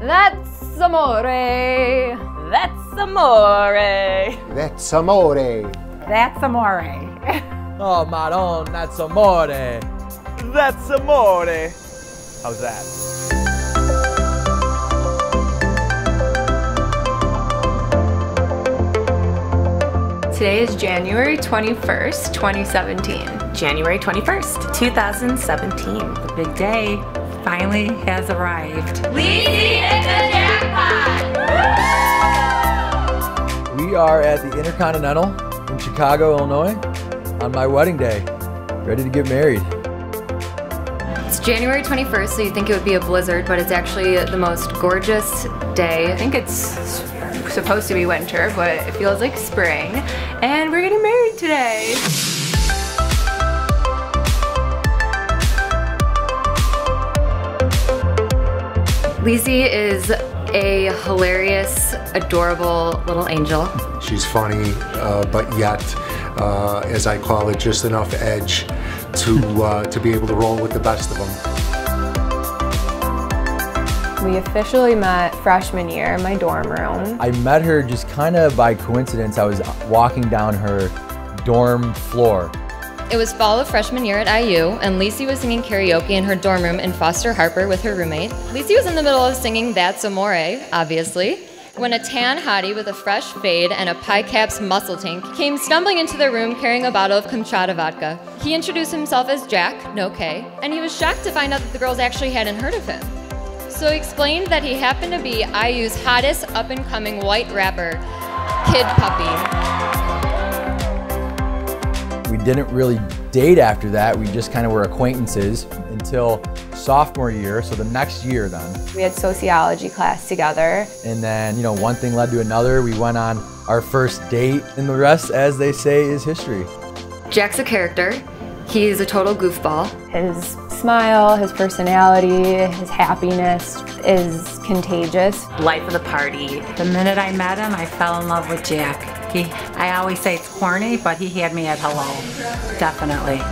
That's amore. That's amore. That's amore. That's amore. oh, Maron, that's amore. That's amore. How's that? Today is January 21st, 2017. January 21st, 2017. The big day finally has arrived. Lizzie hit the jackpot! We are at the Intercontinental in Chicago, Illinois on my wedding day, ready to get married. It's January 21st, so you think it would be a blizzard, but it's actually the most gorgeous day. I think it's supposed to be winter, but it feels like spring. And we're getting married today. Lizzie is a hilarious, adorable little angel. She's funny, uh, but yet, uh, as I call it, just enough edge to uh, to be able to roll with the best of them. We officially met freshman year in my dorm room. I met her just kind of by coincidence. I was walking down her dorm floor. It was fall of freshman year at IU, and Lisi was singing karaoke in her dorm room in Foster Harper with her roommate. Lisi was in the middle of singing That's Amore, obviously, when a tan hottie with a fresh fade and a Pie Caps muscle tank came stumbling into the room carrying a bottle of Kamchatka vodka. He introduced himself as Jac, no K, and he was shocked to find out that the girls actually hadn't heard of him. So he explained that he happened to be IU's hottest up and coming white rapper, Kid Puppy. We didn't really date after that. We just kind of were acquaintances until sophomore year, so the next year then. We had sociology class together. And then, you know, one thing led to another. We went on our first date, and the rest, as they say, is history. Jac's a character. He's a total goofball. His smile, his personality, his happiness is contagious. Life of the party. The minute I met him, I fell in love with Jac. He, I always say it's corny, but he had me at hello. Definitely.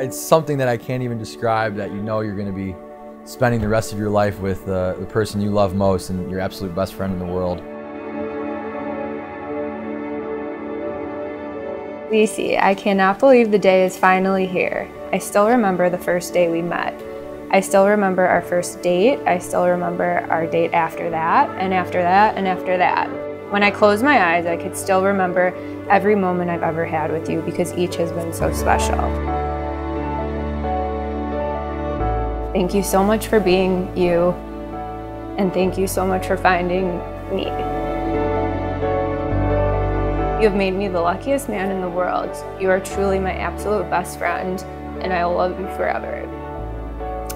It's something that I can't even describe that you know you're going to be spending the rest of your life with uh, the person you love most and your absolute best friend in the world. Lisi, I cannot believe the day is finally here. I still remember the first day we met. I still remember our first date. I still remember our date after that, and after that, and after that. When I close my eyes, I could still remember every moment I've ever had with you because each has been so special. Thank you so much for being you, and thank you so much for finding me. You have made me the luckiest man in the world. You are truly my absolute best friend, and I will love you forever.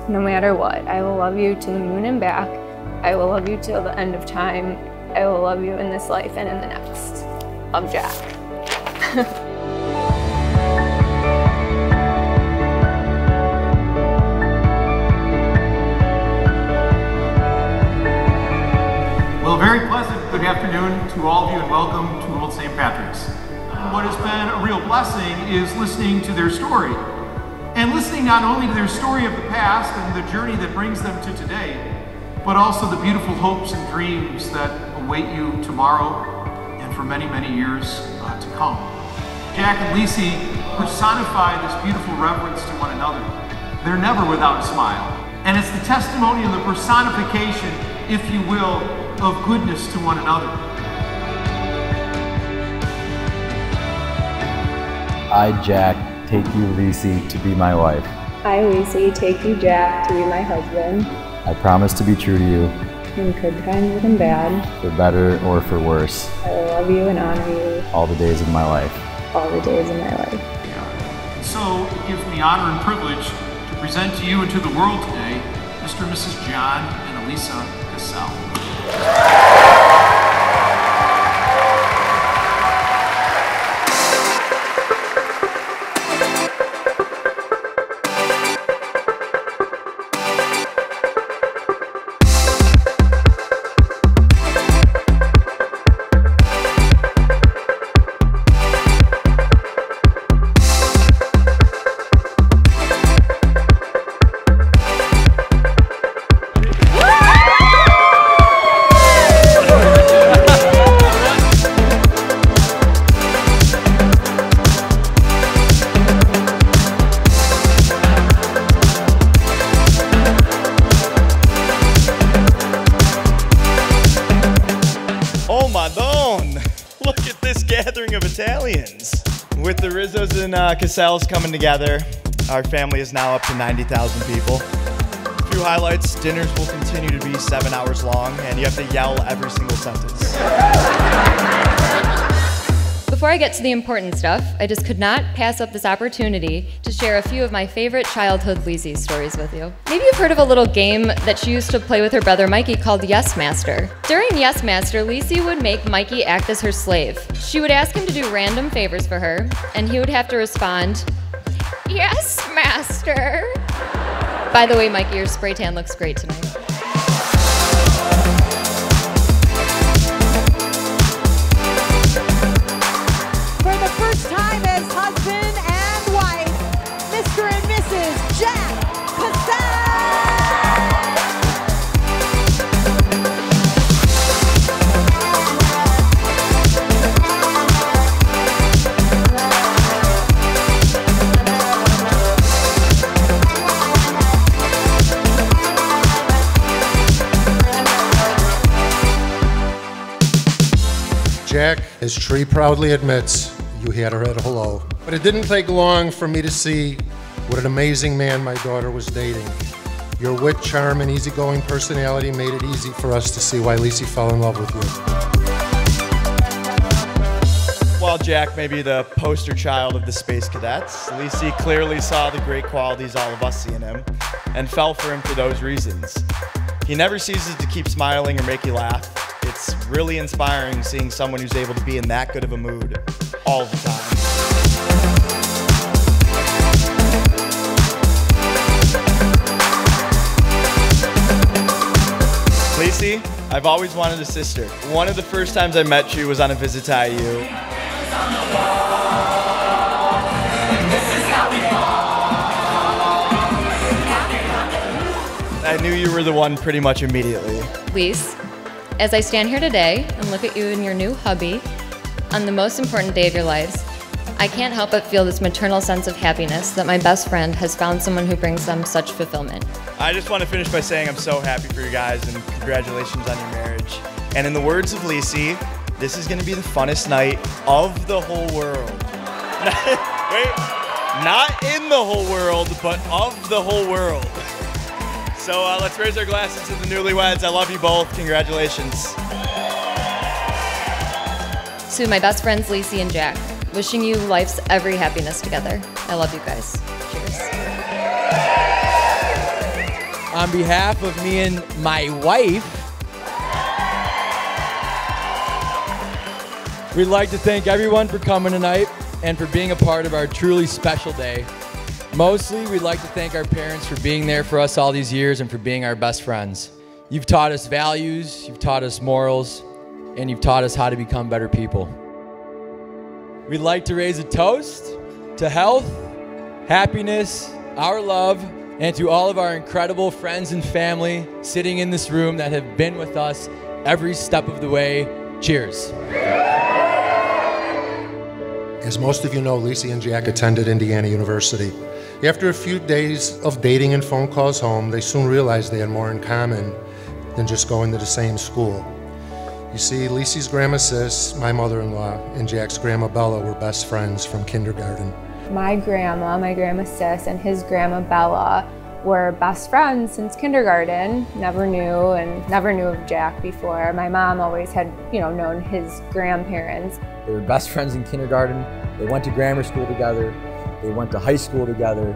No matter what, I will love you to the moon and back. I will love you till the end of time. I will love you in this life and in the next. Love Jac. Well, very pleasant good afternoon to all of you and welcome What has been a real blessing is listening to their story. And listening not only to their story of the past and the journey that brings them to today, but also the beautiful hopes and dreams that await you tomorrow and for many, many years uh, to come. Jac and Lisi personify this beautiful reverence to one another. They're never without a smile. And it's the testimony of the personification, if you will, of goodness to one another. I, Jac, take you, Lisi, to be my wife. I, Lisi, take you, Jac, to be my husband. I promise to be true to you, In good times and bad, for better or for worse, I will love you and honor you all the days of my life. all the days of my life. So it gives me honor and privilege to present to you and to the world today Mr. and Mrs. John and Elisa Cassell. Uh, Casells coming together, our family is now up to 90,000 people. A few highlights dinners will continue to be seven hours long, and you have to yell every single sentence. Before I get to the important stuff, I just could not pass up this opportunity to share a few of my favorite childhood Lisi stories with you. Maybe you've heard of a little game that she used to play with her brother Mikey called Yes Master. During Yes Master, Lisi would make Mikey act as her slave. She would ask him to do random favors for her, and he would have to respond, Yes, Master. By the way, Mikey, your spray tan looks great tonight. Jac, as Tree proudly admits, you had her at hello. But it didn't take long for me to see what an amazing man my daughter was dating. Your wit, charm, and easygoing personality made it easy for us to see why Lisi fell in love with you. While Jac may be the poster child of the Space Cadets, Lisi clearly saw the great qualities all of us see in him and fell for him for those reasons. He never ceases to keep smiling or make you laugh. It's really inspiring seeing someone who's able to be in that good of a mood all the time. Lacey, I've always wanted a sister. One of the first times I met you was on a visit to IU. I knew you were the one pretty much immediately. Lise, as I stand here today and look at you and your new hubby on the most important day of your lives, I can't help but feel this maternal sense of happiness that my best friend has found someone who brings them such fulfillment. I just want to finish by saying I'm so happy for you guys and congratulations on your marriage. And in the words of Lisi, this is going to be the funnest night of the whole world. Wait, not in the whole world, but of the whole world. So uh, let's raise our glasses to the newlyweds. I love you both. Congratulations. To my best friends, Lacey and Jac, wishing you life's every happiness together. I love you guys. Cheers. On behalf of me and my wife, we'd like to thank everyone for coming tonight and for being a part of our truly special day. Mostly, we'd like to thank our parents for being there for us all these years and for being our best friends. You've taught us values, you've taught us morals, and you've taught us how to become better people. We'd like to raise a toast to health, happiness, our love, and to all of our incredible friends and family sitting in this room that have been with us every step of the way. Cheers. As most of you know, Lisi and Jac attended Indiana University. After a few days of dating and phone calls home, they soon realized they had more in common than just going to the same school. You see, Lisi's grandma Sis, my mother-in-law, and Jac's grandma Bella were best friends from kindergarten. My grandma, my grandma Sis, and his grandma Bella were best friends since kindergarten. Never knew and never knew of Jac before. My mom always had, you know, known his grandparents. They were best friends in kindergarten. They went to grammar school together. They went to high school together.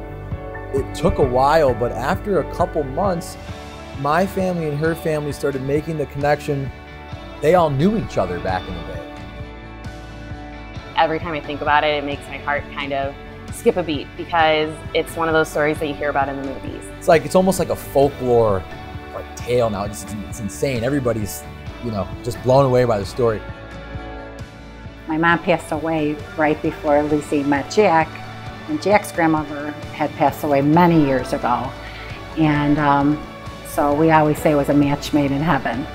It took a while, but after a couple months, my family and her family started making the connection. They all knew each other back in the day. Every time I think about it, it makes my heart kind of skip a beat because it's one of those stories that you hear about in the movies. It's like it's almost like a folklore like tale now. It's, it's insane. Everybody's, you know, just blown away by the story. My mom passed away right before Lucy met Jac, and Jac's grandmother had passed away many years ago. And um, so we always say it was a match made in heaven.